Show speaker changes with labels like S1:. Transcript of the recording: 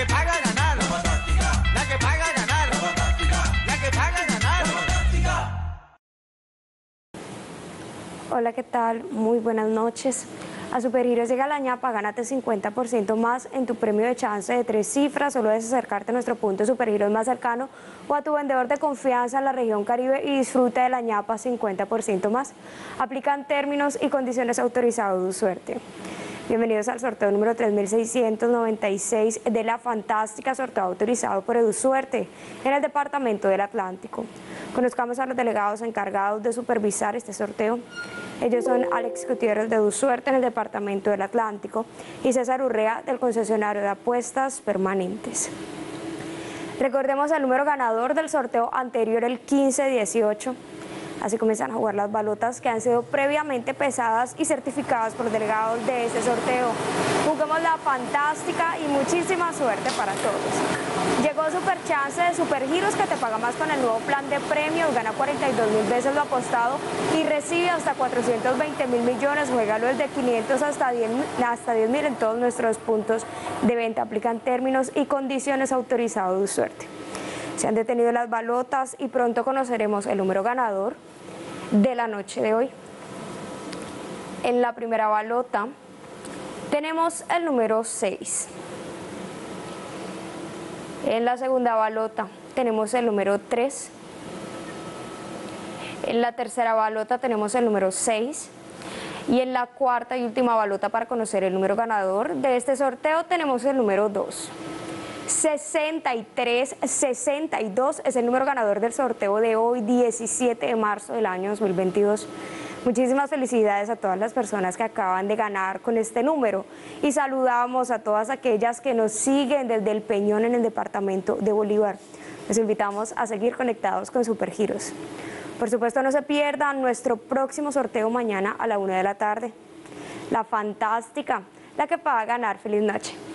S1: que paga ganar. La fantástica. La que paga ganar. La fantástica. La que paga ganar. La fantástica.
S2: Hola, ¿qué tal? Muy buenas noches. A Supergiros llega la ñapa, gánate 50% más en tu premio de chance de tres cifras. Solo debes acercarte a nuestro punto de Supergiros más cercano o a tu vendedor de confianza en la región Caribe y disfruta de la ñapa 50% más. Aplican términos y condiciones autorizados suerte. Bienvenidos al sorteo número 3696 de la fantástica sorteo autorizado por EduSuerte en el Departamento del Atlántico. Conozcamos a los delegados encargados de supervisar este sorteo. Ellos son Alex Gutiérrez de EduSuerte en el Departamento del Atlántico y César Urrea del concesionario de apuestas permanentes. Recordemos el número ganador del sorteo anterior, el 1518. Así comienzan a jugar las balotas que han sido previamente pesadas y certificadas por delegados de este sorteo. Juguemos la fantástica y muchísima suerte para todos. Llegó Super Chance de Super Giros que te paga más con el nuevo plan de premios, gana 42 mil veces lo apostado y recibe hasta 420 mil millones, juégalo desde 500 hasta 10 hasta 10 mil en todos nuestros puntos de venta. Aplican términos y condiciones autorizados de suerte. Se han detenido las balotas y pronto conoceremos el número ganador de la noche de hoy. En la primera balota tenemos el número 6. En la segunda balota tenemos el número 3. En la tercera balota tenemos el número 6. Y en la cuarta y última balota para conocer el número ganador de este sorteo tenemos el número 2. 6362 es el número ganador del sorteo de hoy, 17 de marzo del año 2022. Muchísimas felicidades a todas las personas que acaban de ganar con este número y saludamos a todas aquellas que nos siguen desde el Peñón en el departamento de Bolívar. Les invitamos a seguir conectados con Supergiros. Por supuesto no se pierdan nuestro próximo sorteo mañana a la una de la tarde. La fantástica, la que va a ganar. Feliz noche.